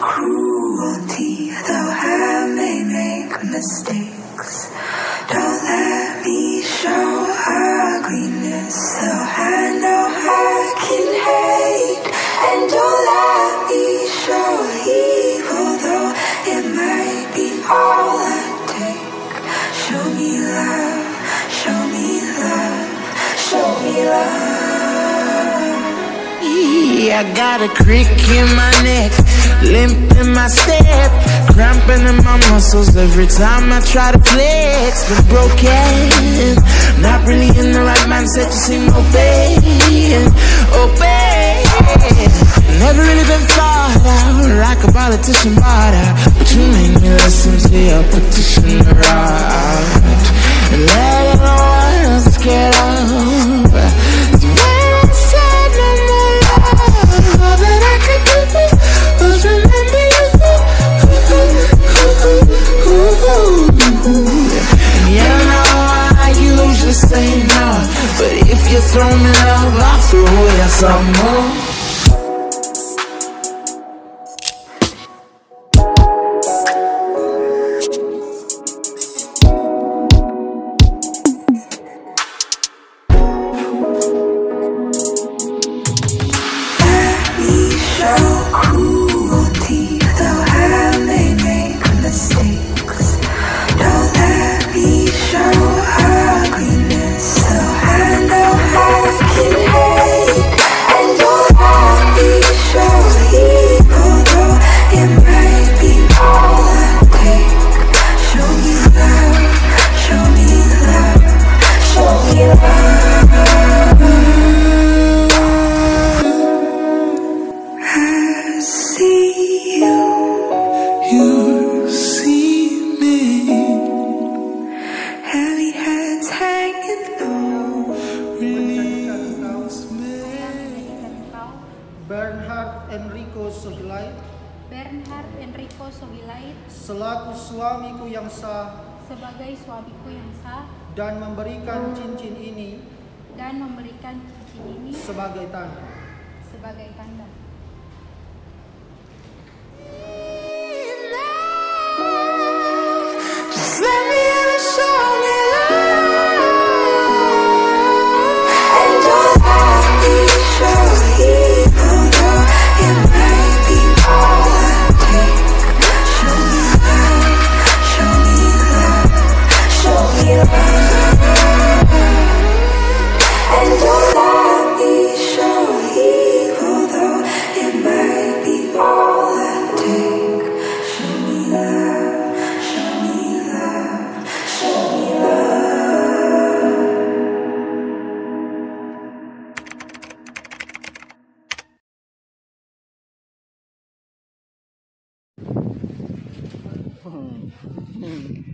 cruelty, though I may make mistakes. Don't let me show ugliness, though I know I can hate. And don't let me show evil, though it might be all I take. Show me love, show me love, show me love. I got a crick in my neck limp in my step, cramping in my muscles every time I try to flex. Been broken, not really in the right mindset to pain, oh pain. Never really been thought out like a politician out, but you made me listen to your petition if you throw me love, I'll throw you. Let me show Heads hanging low. Bernhard Enrico Sogilait Bernhard Enrico Sogilait selaku suamiku yang sah sebagai suamiku yang sah dan memberikan cincin ini dan memberikan cincin ini sebagai tanda. sebagai tanda. 嗯。嗯。